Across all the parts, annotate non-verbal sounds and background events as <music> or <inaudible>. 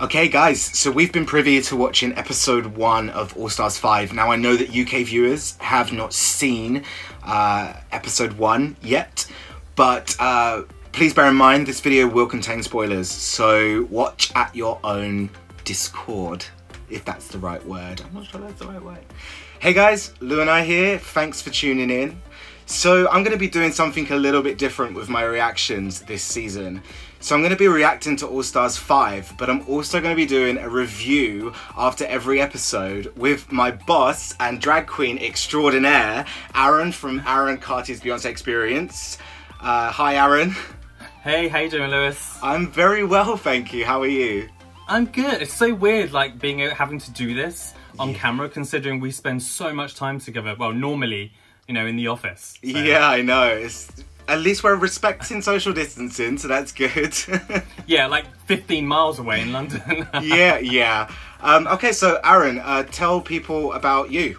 Okay, guys, so we've been privy to watching episode one of All Stars 5. Now, I know that UK viewers have not seen uh, episode one yet, but uh, please bear in mind this video will contain spoilers, so watch at your own Discord, if that's the right word. I'm not sure that's the right word. Hey guys, Lew and I here. Thanks for tuning in. So, I'm going to be doing something a little bit different with my reactions this season. So I'm going to be reacting to All Stars 5, but I'm also going to be doing a review after every episode with my boss and drag queen extraordinaire, Aaron from Aaron Carty's Beyonce Experience. Uh, hi, Aaron. Hey, how you doing, Lewis? I'm very well, thank you. How are you? I'm good. It's so weird, like being having to do this on yeah. camera, considering we spend so much time together. Well, normally, you know, in the office. So. Yeah, I know. It's at least we're respecting social distancing, so that's good. <laughs> yeah, like 15 miles away in London. <laughs> yeah, yeah. Um, okay, so Aaron, uh, tell people about you.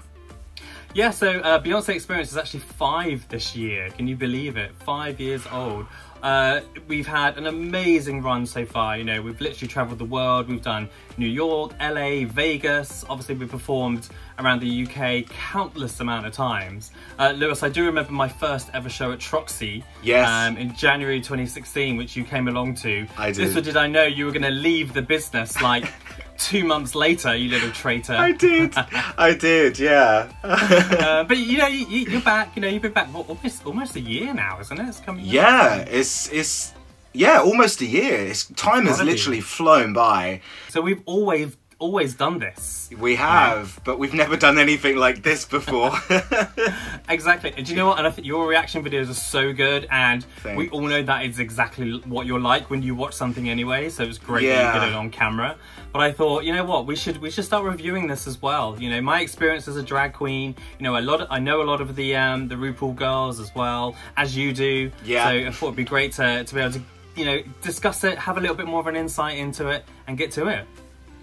Yeah, so uh, Beyonce Experience is actually five this year. Can you believe it? Five years old. Uh, we've had an amazing run so far. You know, we've literally traveled the world. We've done New York, LA, Vegas. Obviously, we've performed around the UK countless amount of times. Uh, Lewis, I do remember my first ever show at Troxy. Yes. Um, in January 2016, which you came along to. I did. Little did I know you were going to leave the business like. <laughs> two months later, you little traitor. I did. I did, yeah. uh, <laughs> but you know, you, are back. You know, you've been back what, almost almost a year now, isn't it? It's coming. Yeah, it's it's yeah, almost a year. It's time has literally flown by. So we've always always done this. We have, yeah. but we've never done anything like this before. <laughs> exactly. And do you know what? And I think your reaction videos are so good, and Thanks. we all know that is exactly what you're like when you watch something anyway. So it's great yeah. that you get it on camera. But I thought, you know what? We should we should start reviewing this as well. You know, my experience as a drag queen. You know, a lot. Of, I know a lot of the um, the RuPaul girls as well as you do. Yeah. So I thought it'd be great to to be able to you know discuss it, have a little bit more of an insight into it, and get to it.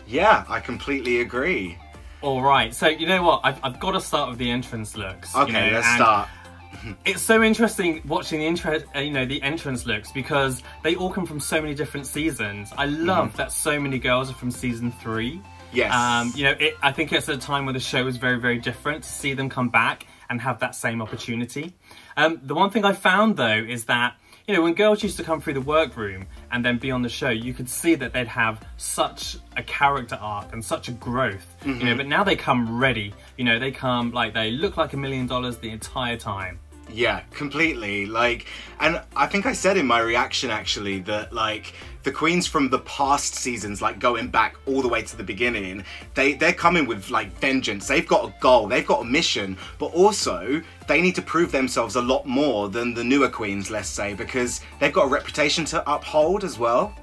Yeah, I completely agree. All right, so you know what? I've, I've got to start with the entrance looks. Okay, you know, let's start. <laughs> it's so interesting watching the intro, uh, you know, the entrance looks because they all come from so many different seasons. I love mm. that so many girls are from season three. Yes. Um, you know, it, I think it's a time where the show is very, very different to see them come back and have that same opportunity. Um, the one thing I found though is that you know, when girls used to come through the workroom and then be on the show, you could see that they'd have such a character arc and such a growth, mm -hmm. you know, mm-hmm. but now they come ready, you know, they come like they look like a million dollars the entire time. Yeah, completely. Like, and I think I said in my reaction actually that like the queens from the past seasons, like going back all the way to the beginning, they they're coming with like vengeance. They've got a goal, they've got a mission, but also they need to prove themselves a lot more than the newer queens, let's say, because they've got a reputation to uphold as well.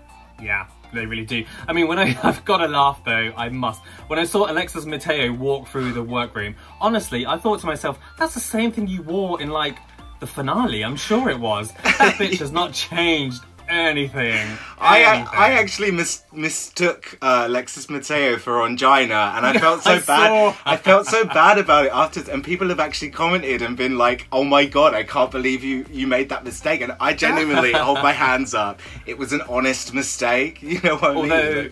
Yeah, they really do. I mean, when I, <laughs> I've got to laugh though, I must. When I saw Alexis Mateo walk through the workroom, honestly, I thought to myself, that's the same thing you wore in like the finale. I'm sure it was. That <laughs> bitch has not changed anything. I I actually mis mistook uh, Alexis Mateo for Ongina, and I <laughs> felt so I bad. I felt so bad about it after, and people have actually commented and been like, "Oh my god, I can't believe you you made that mistake." And I genuinely <laughs> hold my hands up. It was an honest mistake. You know what I Although, mean?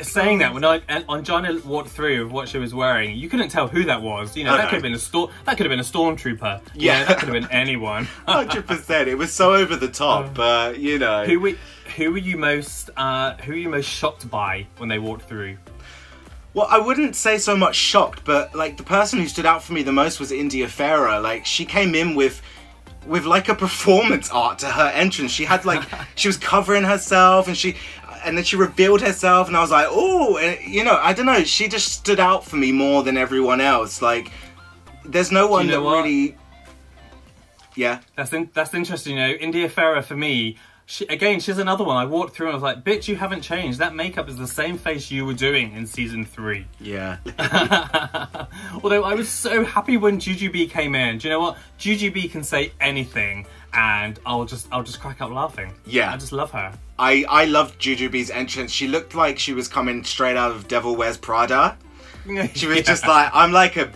Saying that when I Ongina walked through of what she was wearing, you couldn't tell who that was. You know, that could have been a storm. That could have been a stormtrooper. Yeah, that could have been anyone. <laughs> Hundred percent. It was so over the top, um, but you know. Who were who were you most uh, who were you most shocked by when they walked through? Well, I wouldn't say so much shocked, but like the person who stood out for me the most was India Ferrah. Like she came in with with like a performance art to her entrance. She had like <laughs> she was covering herself and she and then she revealed herself, and I was like, oh, you know, I don't know. She just stood out for me more than everyone else. Like, there's no one you know that what? really. Yeah. That's in, that's interesting. You know, India Ferrah for me. She, again, she's another one. I walked through and I was like, bitch, you haven't changed. That makeup is the same face you were doing in season three. Yeah. <laughs> Although I was so happy when Jujubee came in. Do you know what? Jujubee can say anything and I'll just I'll just crack up laughing. Yeah. I just love her. I, I loved Jujubee's entrance. She looked like she was coming straight out of Devil Wears Prada. <laughs> She was yeah. just like, I'm like a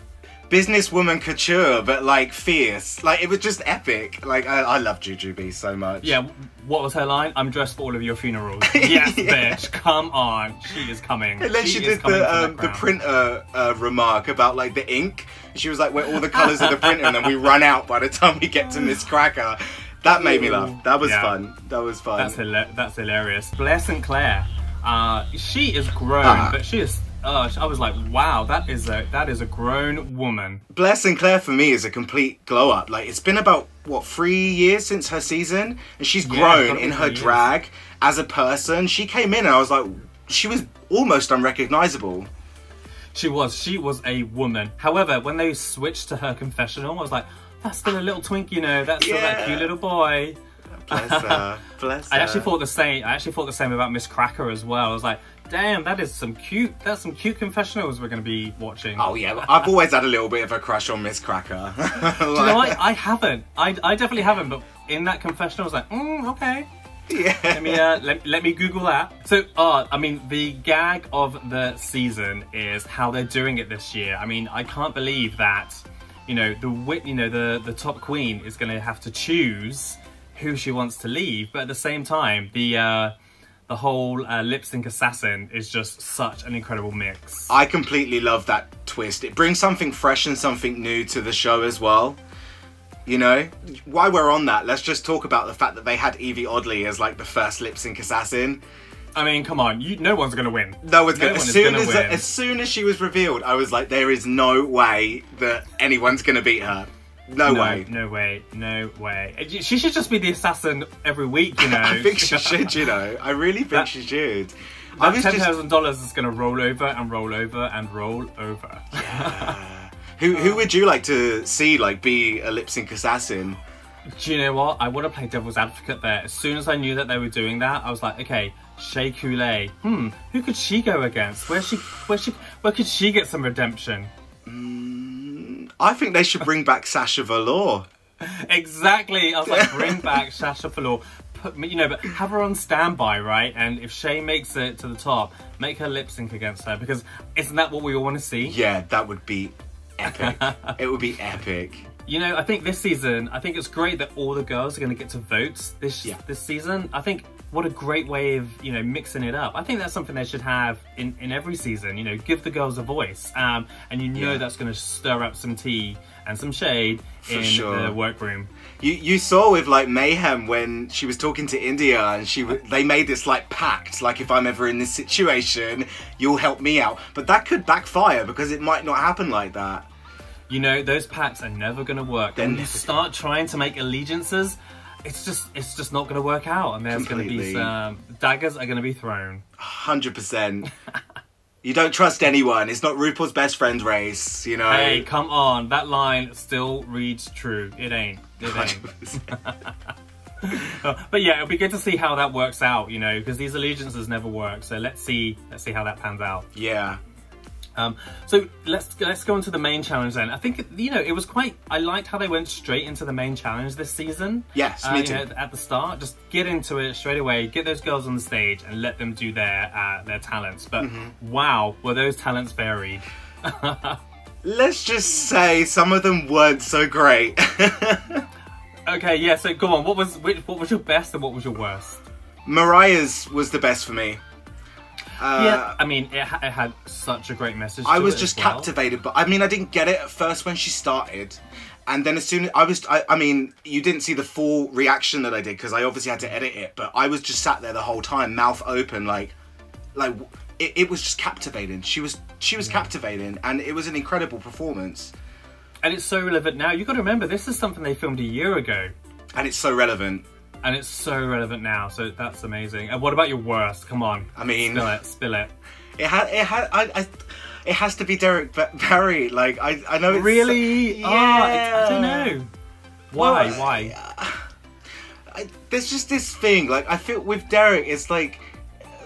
businesswoman couture, but like fierce. Like it was just epic. Like I, I love Jujubee so much. Yeah, what was her line? I'm dressed for all of your funerals. <laughs> yes, Yeah. bitch, come on. She is coming. And then she, is did the um, the printer uh, remark about like the ink. She was like, "We're all the colours of the printer," and then we run out by the time we get to Miz Cracker. That made me laugh. That was Yeah. fun. That was fun. That's, hila- that's hilarious. Bless and Claire, uh, she is grown, Ah. but she is. Uh, I was like, wow, that is a that is a grown woman. Blair St Clair for me is a complete glow up. Like it's been about what three years since her season, and she's Yeah, grown in her years. drag as a person. She came in, and I was like, she was almost unrecognizable. She was. She was a woman. However, when they switched to her confessional, I was like, that's still a little twink, you know. That's still that cute little boy. Bless her. <laughs> Bless her. I actually thought the same. I actually thought the same about Miz Cracker as well. I was like, damn, that is some cute. That's some cute confessionals we're going to be watching. Oh yeah, I've always had a little bit of a crush on Miz Cracker. <laughs> Do you know what? I haven't. I, I definitely haven't. But in that confessional, I was like, mm, okay. yeah. Let me uh, let, let me Google that. So, uh, I mean, the gag of the season is how they're doing it this year. I mean, I can't believe that, you know, the you know the the top queen is going to have to choose who she wants to leave, but at the same time, the uh, the whole uh, lip sync assassin is just such an incredible mix. I completely love that twist. It brings something fresh and something new to the show as well. You know, while we're on that, let's just talk about the fact that they had Yvie Oddly as like the first lip sync assassin. I mean, come on, you no one's going to win. No one's No gonna. one as soon gonna as win. as soon as she was revealed, I was like, there is no way that anyone's gonna beat her. No, No way. no way, no way. She should just be the assassin every week, you <laughs> know. I think she <laughs> should. You know, I really think That- she should. I was ten thousand dollars is going to roll over and roll over and roll over. who who would you like to see like be a lip sync assassin? Do you know what? I want to play devil's advocate there. As soon as I knew that they were doing that, I was like, okay, Shea Coulee. Hmm, who could she go against? Where she, where she, where could she get some redemption? I think they should bring back Sasha Velour. Exactly. I was like, bring <laughs> back Sasha Velour. Put you know, but have her on standby, right? And if Shea makes it to the top, make her lip sync against her because isn't that what we all want to see? Yeah, that would be epic. <laughs> it would be epic. You know, I think this season, I think it's great that all the girls are going to get to vote this Yeah. this season. I think what a great way of you know mixing it up. I think that's something they should have in in every season. You know, give the girls a voice, um, and you know Yeah. that's going to stir up some tea and some shade For in sure. the workroom. You you saw with like Mayhem when she was talking to India and she they made this like pact like if I'm ever in this situation you'll help me out but that could backfire because it might not happen like that. You know, those pacts are never going to work. You start trying to make allegiances, it's just it's just not going to work out, and there's going to be some daggers are going to be thrown. Hundred percent. You don't trust anyone. It's not RuPaul's best friend race, you know. Hey, come on, that line still reads true. It ain't. It ain't. <laughs> Uh, but yeah, it'll be good to see how that works out, you know, because these allegiances never work. So let's see, let's see how that pans out. yeah. Um, so let's let's go into the main challenge then. I think you know it was quite. I liked how they went straight into the main challenge this season. Yes, Uh, me too. know, at the start, just get into it straight away. Get those girls on the stage and let them do their uh, their talents. But Mm-hmm. wow, were those talents varied? <laughs> Let's just say some of them weren't so great. <laughs> Okay, yeah. So go on. What was which, what was your best and what was your worst? Mariah's was the best for me. Uh, yeah, I mean, it, ha- it had such a great message. I to was it just as well. captivated, but I mean, I didn't get it at first when she started, and then as soon as I was, I, I mean, you didn't see the full reaction that I did because I obviously had to edit it, but I was just sat there the whole time, mouth open, like, like it, it was just captivating. She was, she was captivating, and it was an incredible performance, and it's so relevant now. You got to remember, this is something they filmed a year ago. and it's so relevant. And it's so relevant now, so that's amazing. And what about your worst? Come on. I mean- spill it, spill it. It had, it had, I, I, it has to be Derrick Ba- Barry. Like, I, I know it's Really? Yeah. Ah, it's- I don't know. Why? Well, Why? I, there's just this thing like I feel with Derrick it's like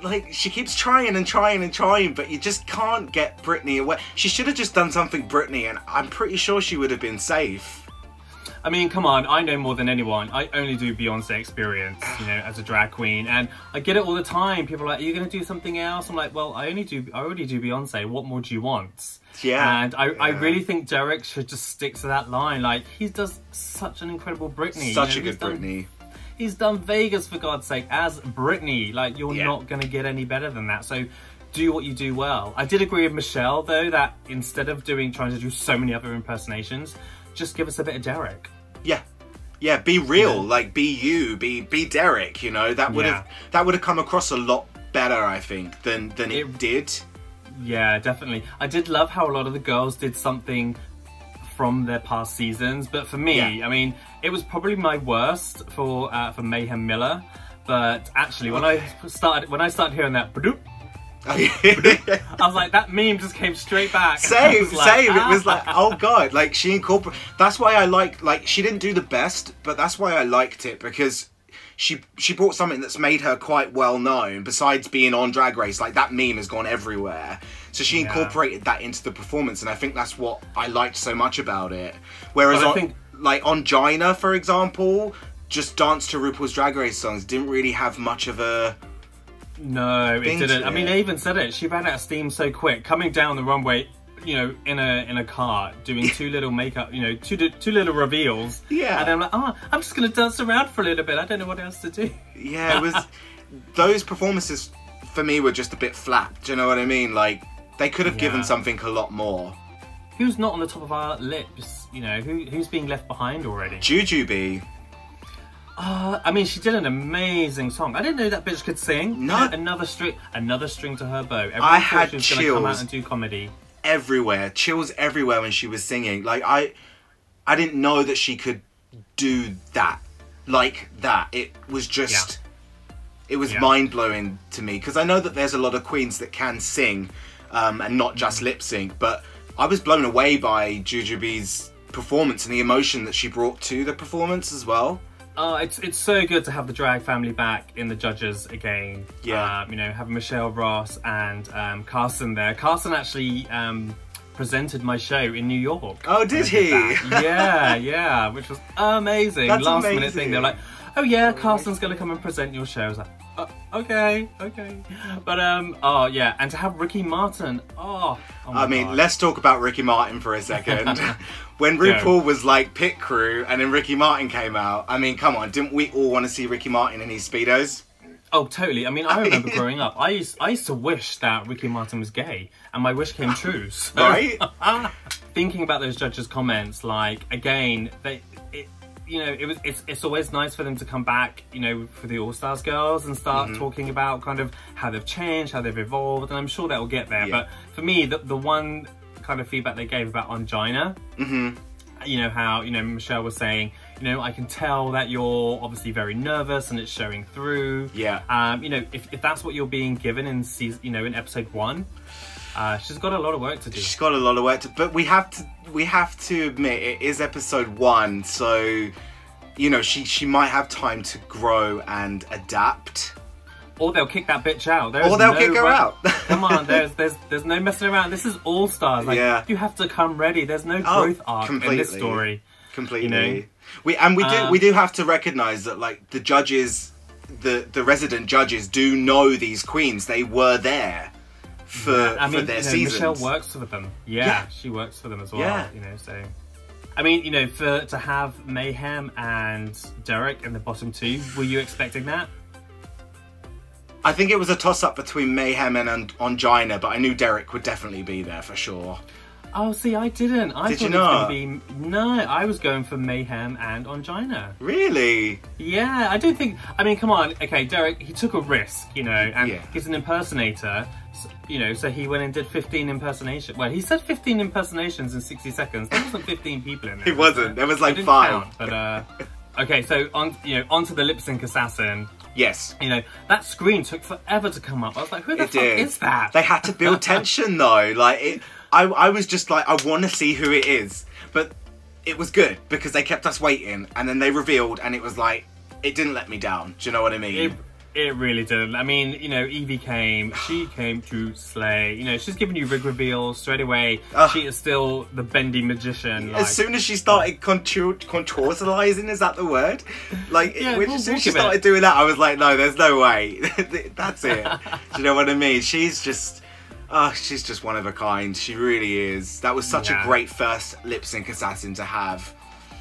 like she keeps trying and trying and trying but you just can't get Britney away she should have just done something Britney and I'm pretty sure she would have been safe I mean, come on, I know more than anyone. I only do Beyonce experience, you know, as a drag queen. And I get it all the time. People are like, are you going to do something else? I'm like, well, I only do, I already do Beyonce. What more do you want? Yeah. And I, I really think Derrick should just stick to that line. Like, he does such an incredible Britney. Such you a good done- Britney. He's done Vegas for God's sake as Britney. Like you're Yeah. not going to get any better than that. So do what you do well. I did agree with Michelle though that instead of doing trying to do so many other impersonations, just give us a bit of Derrick. Yeah. Yeah, be real, Yeah. like be you, be be Derrick, you know. That would have that would have come across a lot better, I think, than than it, It- did. Yeah, definitely. I did love how a lot of the girls did something from their past seasons, but for me, Yeah. I mean, it was probably my worst for uh, for Mayhem Miller. But actually, when I started when I started hearing that, I was like, that meme just came straight back. <laughs> Same, like, same. It was like, "Ah." oh <laughs> god, like she incorporated. That's why I like, like she didn't do the best, but that's why I liked it because she she brought something that's made her quite well known. Besides being on Drag Race, like that meme has gone everywhere. So she Yeah. incorporated that into the performance, and I think that's what I liked so much about it. Whereas on, think- like Ongina, for example, just dance to RuPaul's Drag Race songs didn't really have much of a. No, it didn't. I mean, they even said it. She ran out of steam so quick, coming down the runway, you know, in a in a car, doing <laughs> two little makeup, you know, two two little reveals. Yeah. And I'm like, oh, I'm just gonna dance around for a little bit. I don't know what else to do. Yeah, it was. <laughs> those performances for me were just a bit flat. Do you know what I mean? Like they could have given something a lot more. Who's not on the top of our lips? You know, who who's being left behind already? Jujubee. Uh, I mean, she did an amazing song. I didn't know that bitch could sing. No. Another string, another string to her bow. Everyone I had she was gonna come out chills. and do comedy. everywhere, chills everywhere when she was singing. Like I, I didn't know that she could do that, like that. It was just, it was Yeah. mind blowing to me because I know that there's a lot of queens that can sing, um, and not just lip sync. But I was blown away by Jujubee's performance and the emotion that she brought to the performance as well. Oh, it's it's so good to have the drag family back in the judges again. Yeah. Um, you know, having Michelle Ross and um, Carson there. Carson actually um, presented my show in New York. Oh, did he? that. yeah, <laughs> yeah, which was amazing. That's Last minute thing. They're like, oh yeah, Carson's gonna come and present your show. I was like, okay, okay. But um, oh yeah, and to have Ricky Martin. Oh, oh I mean, God. let's talk about Ricky Martin for a second. <laughs> when. RuPaul was like pit crew and then Ricky Martin came out, I mean, come on, didn't we all want to see Ricky Martin in his Speedos? Oh, totally. I mean, I remember <laughs> growing up. I used I used to wish that Ricky Martin was gay, and my wish came true. So, Right? <laughs> thinking about those judges' comments, like again, they, you know, it was it's it's always nice for them to come back, you know, for the All Stars girls and start Mm-hmm. talking about kind of how they've changed, how they've evolved, and I'm sure that will get there. Yeah. But for me, the the one kind of feedback they gave about Ongina, you know how you know Michelle was saying, you know, I can tell that you're obviously very nervous and it's showing through. Yeah. Um, you know, if, if that's what you're being given in season, you know, in episode one, uh, she's got a lot of work to do. She's got a lot of work to, but we have to we have to admit it is episode one, so you know she she might have time to grow and adapt. Or they'll kick that bitch out. There's Or they'll no kick her out. Come on, <laughs> there's there's there's no messing around. This is all stars. Like Yeah. you have to come ready. There's no Oh, growth arc in this story. completely. You know? We and we do Uh, we do have to recognize that like the judges, the the resident judges do know these queens. They were there for I for mean, their you know, seasons. Michelle works for them. Yeah, Yeah. she works for them as well. Yeah. You know, so I mean, you know, for to have Mayhem and Derrick in the bottom two, were you expecting that? I think it was a toss up between Mayhem and An- Ongina, but I knew Derrick would definitely be there for sure. Oh, see, I didn't. I Did thought you it was not? going to be no. I was going for Mayhem and Ongina. Really? Yeah, I don't think. I mean, come on. Okay, Derrick, he took a risk, you know, and Yeah. he's an impersonator, so, you know, so he went and did 15 impersonations. Well, he said 15 impersonations in 60 seconds. There wasn't 15 people in <laughs> there. It wasn't. There was like five. count, but uh, okay, so on, you know, onto the lip sync assassin. Yes. You know, that screen took forever to come up. I was like, who the It fuck did. is that? They had to build <laughs> tension though. Like it, I, I was just like, I want to see who it is, but it was good because they kept us waiting, and then they revealed, and it was like, it didn't let me down. Do you know what I mean? It, It really didn't. I mean, you know, Yvie came, she <sighs> came to slay. You know, she's giving you rig reveals straight away. She is still the bendy magician. Like, As soon as she started contour contouralizing, is that the word? Like Yeah, when, as soon as she started doing that, I was like, no, there's no way. <laughs> That's it. Do you know what I mean? She's just. Oh, she's just one of a kind. She really is. That was such Yeah. a great first lip sync assassin to have.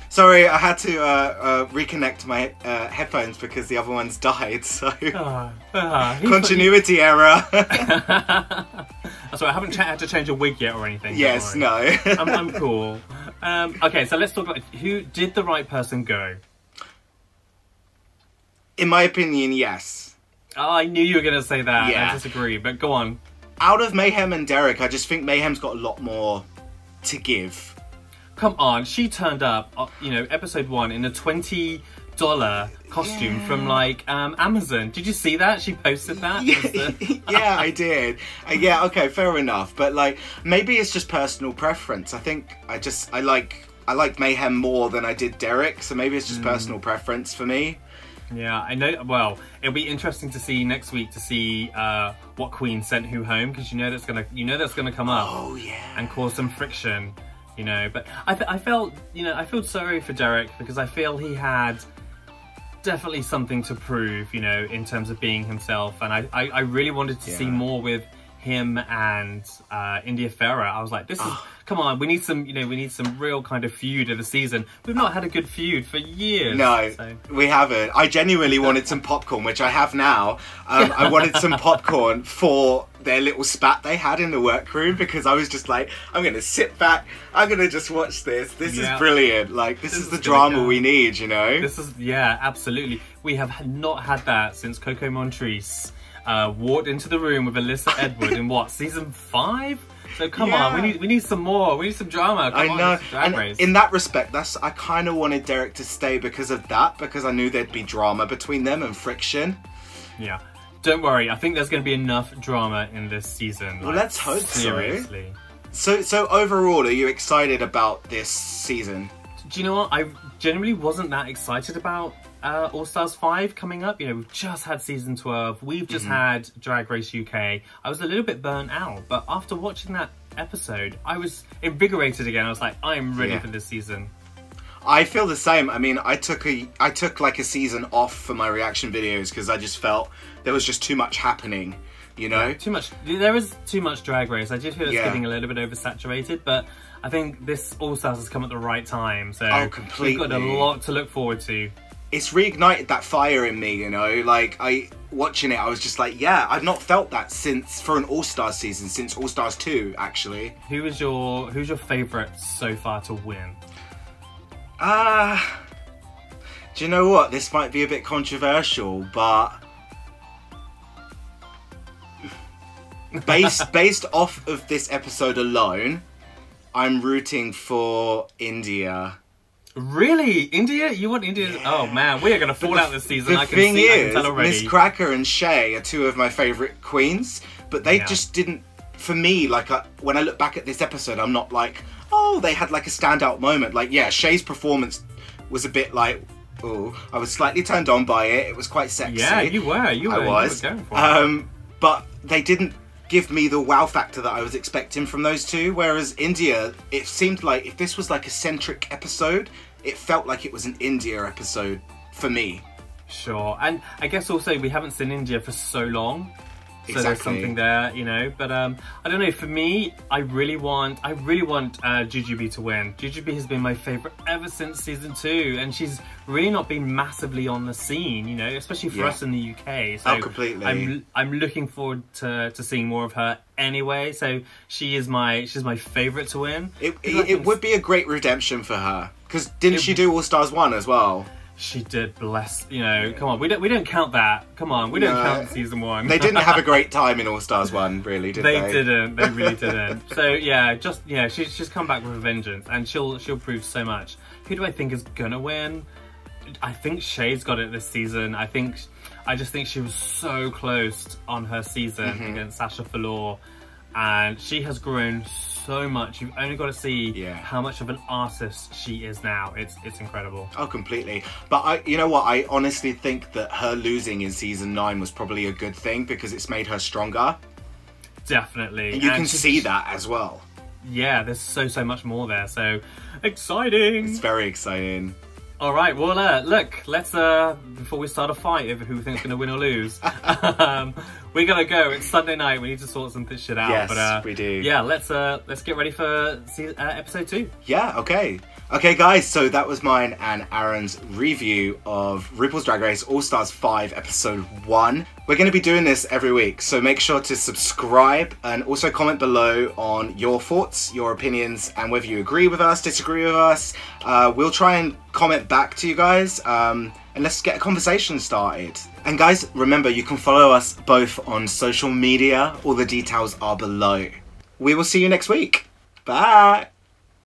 Sorry, I had to uh, uh, reconnect my uh, headphones because the other ones died. <laughs> So he- continuity error. <laughs> <laughs> Right, I haven't had to change a wig yet or anything. yes, no. I'm, I'm cool. Um, okay, so let's talk about who did the right person go. In my opinion, yes. Oh, I knew you were going to say that. Yeah. I disagree, but go on. Out of Mayhem and Derrick, I just think Mayhem's got a lot more to give. Come on, she turned up, uh, you know, episode one in a twenty dollar costume Yeah. from like um, Amazon. Did you see that? She posted that. Was the- <laughs> yeah, I did. Uh, yeah, okay, fair enough. But like, maybe it's just personal preference. I think I just I like I like Mayhem more than I did Derrick, so maybe it's just personal preference for me. Yeah, I know. Well, it'll be interesting to see next week to see uh, what Queen sent who home because you know that's gonna you know that's gonna come up. Oh yeah. and cause some friction, you know. But I, th- I felt, you know, I feel sorry for Derrick because I feel he had definitely something to prove, you know, in terms of being himself. And I, I, I really wanted to see more with him and uh, India Ferrah. I was like, this is, <sighs> come on, we need some, you know, we need some real kind of feud of the season. We've not had a good feud for years. No, so- we haven't. I genuinely wanted some popcorn, which I have now. Um, I wanted some <laughs> popcorn for their little spat they had in the workroom because I was just like, I'm going to sit back. I'm going to just watch this. This Yeah. is brilliant. Like, this, This is the is gonna drama go. we need, you know? This is yeah, absolutely. We have not had that since Coco Montrese uh, walked into the room with Alyssa <laughs> Edward in what season five. So come on, we need we need some more. We need some drama. Come I on, know. Drag And Race. in that respect, that's I kind of wanted Derrick to stay because of that, because I knew there'd be drama between them and friction. yeah. Don't worry, I think there's going to be enough drama in this season. Well, like, let's hope so. seriously. So, so overall, are you excited about this season? Do you know what? I genuinely wasn't that excited about uh, All Stars 5 coming up. You know, we've just had season 12, we've just had Drag Race UK. I was a little bit burnt out, but after watching that episode, I was invigorated again. I was like, I'm ready Yeah. for this season. I feel the same. I mean, I took a I took like a season off for my reaction videos because I just felt there was just too much happening. You know? Too much, there is too much Drag Race. I did feel it's Yeah. getting a little bit oversaturated, but I think this All Stars has come at the right time. So Oh, we've got a lot to look forward to. It's reignited that fire in me. You know, like I watching it, I was just like, yeah, I've not felt that since for an All Stars season since All Stars two actually. Who is your who's your favourite so far to win? Ah, do you know what? This might be a bit controversial, but based <laughs> based off of this episode alone, I'm rooting for India. Really, India? You want India? Oh man, we are gonna fall out this season. The I can thing see. Is. Miz Cracker and Shea are two of my favorite queens, but they Yeah. just didn't. For me, like I, when I look back at this episode, I'm not like, oh, they had like a standout moment. Like, yeah, Shea's performance was a bit like, oh, I was slightly turned on by it. It was quite sexy. yeah, you were. You were. I was. You were going for it. Um, but they didn't give me the wow factor that I was expecting from those two. Whereas India, it seemed like if this was like a centric episode, it felt like it was an India episode for me. Sure, and I guess also we haven't seen India for so long, so there's something there, you know. But um, I don't know. For me, I really want, I really want uh, Jujubee to win. Jujubee has been my favorite ever since season two, and she's really not been massively on the scene, you know, especially for Yeah. us in the UK. So Oh, completely. I'm I'm looking forward to, to seeing more of her anyway. So she is my she's my favorite to win. It, it, it would be a great redemption for her. Because didn't It- she do All Stars 1 as well? She did bless, you know. Come on, we don't we don't count that. Come on, we don't No. count season one. They didn't have a <laughs> great time in All Stars 1, really, did they? They didn't. They really <laughs> didn't. So yeah, just yeah, she's she's come back with a vengeance, and she'll she'll prove so much. Who do I think is gonna win? I think Shea's got it this season. I think I just think she was so close on her season Mm-hmm. against Sasha Velour. And she has grown so much. You've only got to see Yeah. how much of an artist she is now. It's it's incredible. Oh, completely. But I, you know what? I honestly think that her losing in season nine was probably a good thing because it's made her stronger. Definitely. And you And can she's- see that as well. Yeah, there's so so much more there. So exciting. It's very exciting. All right, well, uh, look, let's uh, before we start a fight over who we think's going to win or lose, <laughs> um, we're gonna go. It's Sunday night. We need to sort some this shit out. Yes, but, uh, we do. Yeah, let's uh, let's get ready for se- uh, episode two. Yeah, okay. Okay, guys, so that was mine and Aaron's review of RuPaul's Drag Race All Stars 5, Episode 1. We're going to be doing this every week, so make sure to subscribe and also comment below on your thoughts, your opinions, and whether you agree with us, disagree with us. Uh, we'll try and comment back to you guys, um, and let's get a conversation started. And guys, remember, you can follow us both on social media, all the details are below. We will see you next week. Bye!